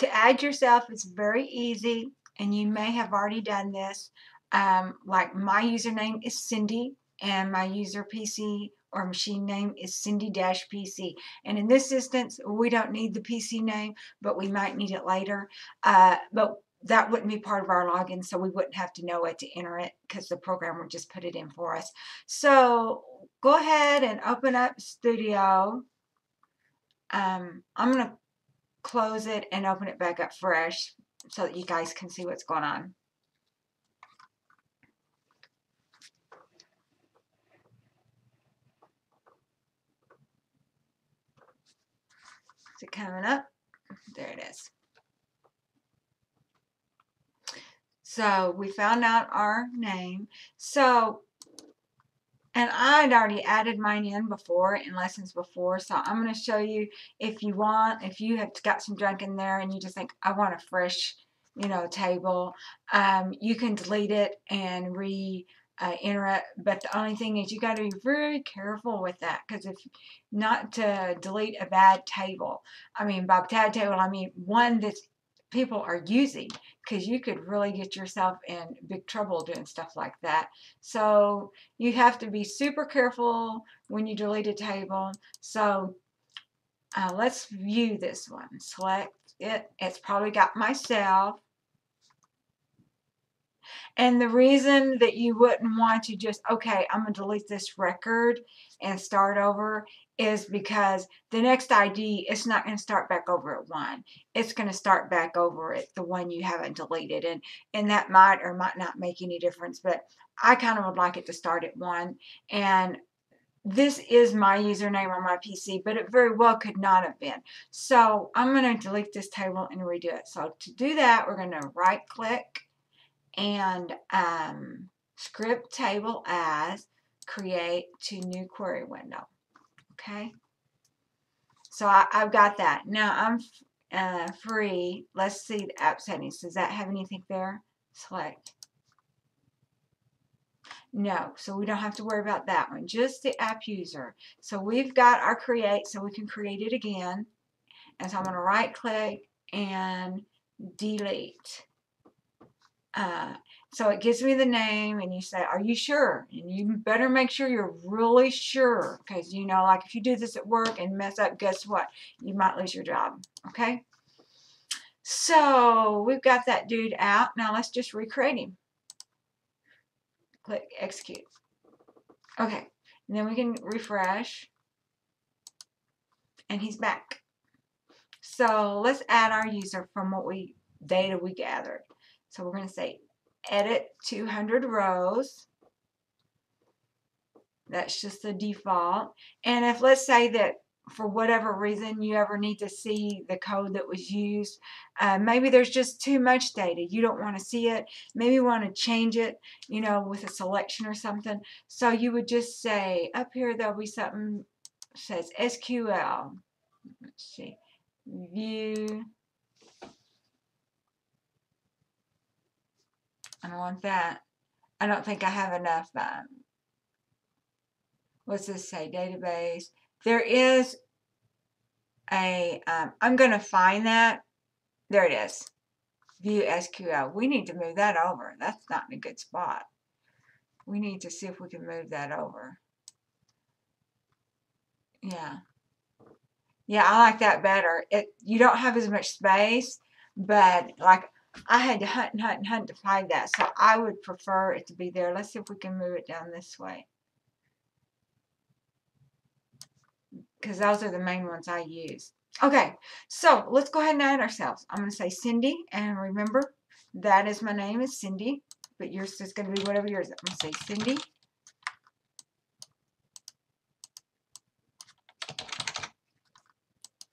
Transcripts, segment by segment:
to add yourself, it's very easy, and you may have already done this. Um, like my username is Cindy, and my user PC or machine name is Cindy-PC. And in this instance, we don't need the PC name, but we might need it later. Uh, but that wouldn't be part of our login, so we wouldn't have to know it to enter it because the program would just put it in for us. So go ahead and open up Studio. Um, I'm going to close it and open it back up fresh so that you guys can see what's going on. Is it coming up? There it is. So we found out our name. So, and I'd already added mine in before in lessons before. So I'm going to show you if you want, if you have got some junk in there and you just think, I want a fresh, you know, table, um, you can delete it and re uh, enter it. But the only thing is you got to be very careful with that because if not to delete a bad table. I mean, by bad table, I mean one that people are using because you could really get yourself in big trouble doing stuff like that. So you have to be super careful when you delete a table. So uh, let's view this one. Select it. It's probably got myself. And the reason that you wouldn't want to just, okay, I'm going to delete this record and start over is because the next ID is not going to start back over at one. It's going to start back over at the one you haven't deleted. And, and that might or might not make any difference, but I kind of would like it to start at one. And this is my username on my PC, but it very well could not have been. So I'm going to delete this table and redo it. So to do that, we're going to right click and um, script table as create to new query window. Okay. So I, have got that. Now I'm uh, free. Let's see the app settings. Does that have anything there? Select. No, so we don't have to worry about that one. Just the app user. So we've got our create, so we can create it again. And so I'm going to right click and delete. Uh, so it gives me the name and you say, are you sure? And you better make sure you're really sure because, you know, like if you do this at work and mess up, guess what? You might lose your job, okay? So we've got that dude out. Now let's just recreate him. Click execute. Okay, and then we can refresh and he's back. So let's add our user from what we data we gathered. So we're going to say edit 200 rows. That's just the default. And if let's say that for whatever reason you ever need to see the code that was used, uh, maybe there's just too much data. You don't want to see it. Maybe you want to change it, you know, with a selection or something. So you would just say, up here there'll be something says SQL. Let's see. View I don't want that. I don't think I have enough. Um, what's this say? Database. There is a. um, going to find that. There it is. View SQL. We need to move that over. That's not in a good spot. We need to see if we can move that over. Yeah. Yeah, I like that better. It You don't have as much space, but like I had to hunt and hunt and hunt to find that. So I would prefer it to be there. Let's see if we can move it down this way. Because those are the main ones I use. Okay, so let's go ahead and add ourselves. I'm going to say Cindy, and remember, that is my name is Cindy, but yours is going to be whatever yours is. I'm going to say Cindy.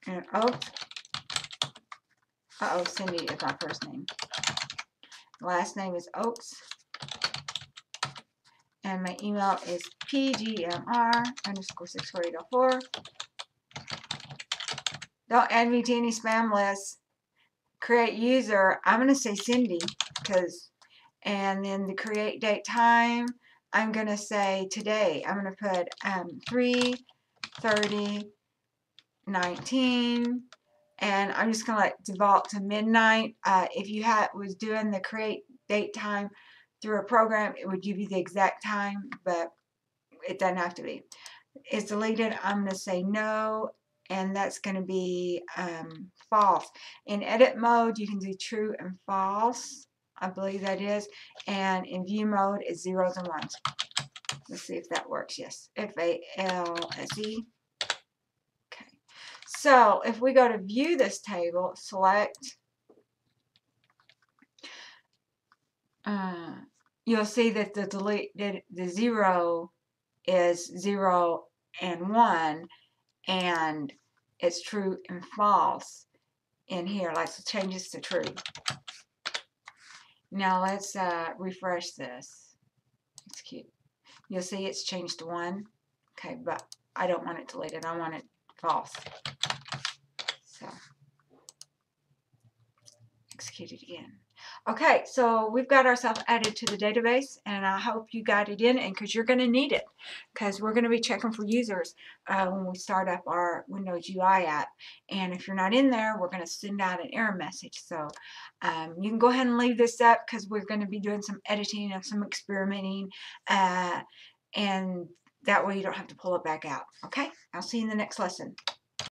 And oh, uh-oh, Cindy is my first name. Last name is Oakes. And my email is pgmr underscore 64804. Don't add me to any spam lists. Create user, I'm going to say Cindy because, and then the create date time, I'm going to say today. I'm going to put um, 3 30 19 and I'm just gonna let default to midnight. Uh, if you had was doing the create date time through a program, it would give you the exact time, but it doesn't have to be. It's deleted. I'm gonna say no, and that's gonna be um, false. In edit mode, you can do true and false. I believe that is, and in view mode, it's zeros and ones. Let's see if that works. Yes, F A L S E. So if we go to view this table, select, uh, you'll see that the delete the, the zero is zero and one, and it's true and false in here. Let's change this to true. Now let's uh, refresh this. It's cute. You'll see it's changed to one. Okay, but I don't want it deleted. I want it false. So, execute it. Okay, so we've got ourselves added to the database, and I hope you got it in, and because you're going to need it, because we're going to be checking for users uh, when we start up our Windows UI app. And if you're not in there, we're going to send out an error message. So um, you can go ahead and leave this up because we're going to be doing some editing and some experimenting, uh, and that way you don't have to pull it back out. Okay, I'll see you in the next lesson.